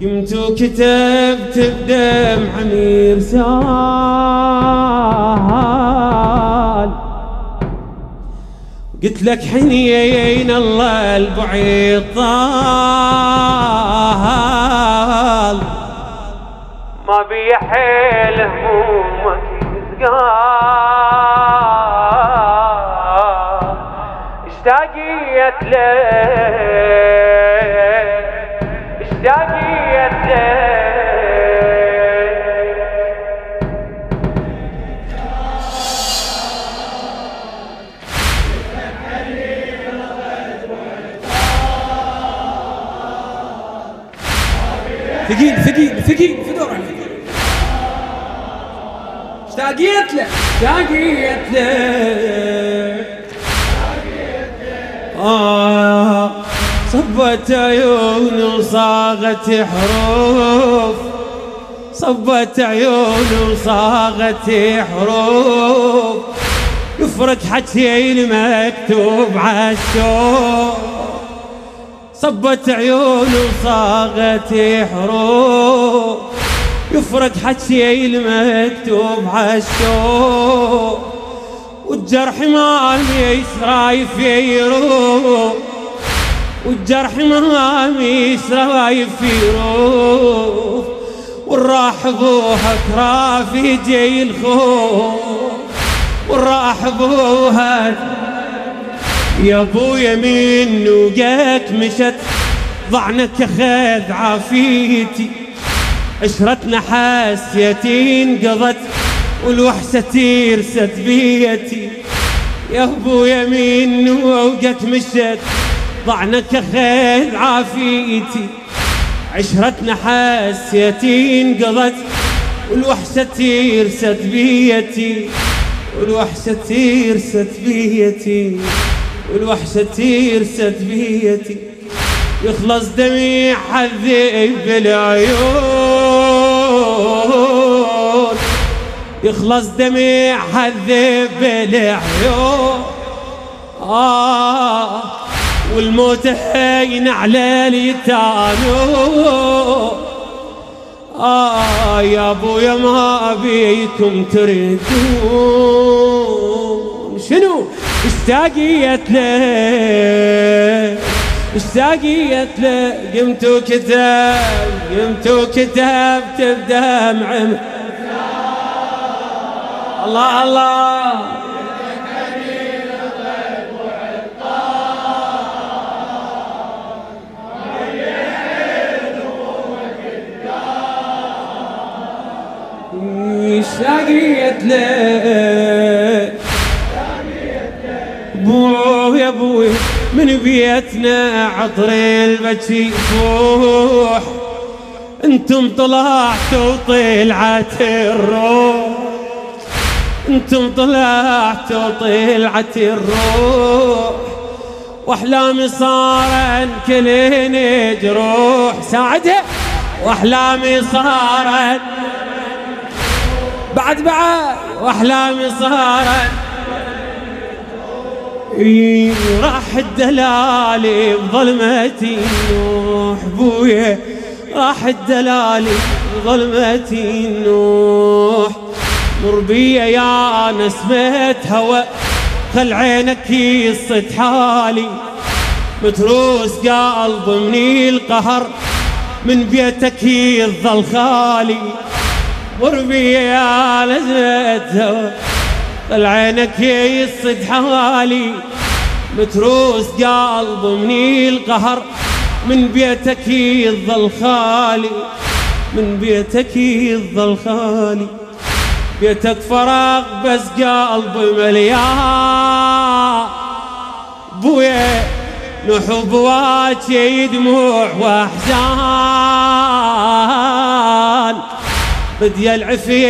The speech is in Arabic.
قمت وكتبت بدمع مرسال قلت لك حنين الله البعيد طال. ما بي حيل همومك اشتاقيت لك اشتاقيت لك ثقيل ثقيل ثقيل في دور اشتاقيت له اشتاقيت له. آه. صبت عيون وصاغت حروف. صبت عيون وصاغت حروف. يفرق حكي المكتوب عالشوف صبت عيون وصاغت حروف. يفرق حكي المكتوب عالشوف والجرح ما يسرايف يروح والجرح ما يسرايف يروح والراح ابوها كرافي جاي الخوف. والراح ابوها يا ابويا من وقت مشت ضعنك اخذ عافيتي. عشرتنا حاسيتي انقضت والوحشة ترست بيتي. يا ابويا من وقت مشت ضعنك اخذ عافيتي. عشرتنا حاسيتي انقضت والوحشة ترست بيتي والوحشة ترست بيتي والوحشة ترست بيتي يخلص دمي حذيب بالعيون. يخلص دمي حذيب بالعيون. آه. والموت هين على اليتامى آه يا ابويا ما بيكم تردون شنو؟ اشتاقيت له. اشتاقيت له. قمت وكتب قمت وكتبت بدمع الله الله. اشتاقيت له بو يا أبوي من بيتنا عطر البكي يفوح أنتم طلعتوا طلعت الروح أنتم طلعتوا طلعت الروح. واحلامي صارن كلين جروح ساعدها واحلامي صارن بعد بعد. واحلامي صارت. راح الدلالي بظلمتي. نوح بويا راح الدلالي بظلمتي. نوح مر بيا يا نسمة هوى. خل عينك يصد حالي. متروس قلب من القهر. من بيتك يظل خالي. غربي يا لزمة العينك يصد حوالي. متروس قلب من القهر. من بيتك يظل خالي. من بيتك يظل خالي. بيتك فراغ بس قلب مليان. بويا نحب واجي دموع وأحزان. بدي العفيه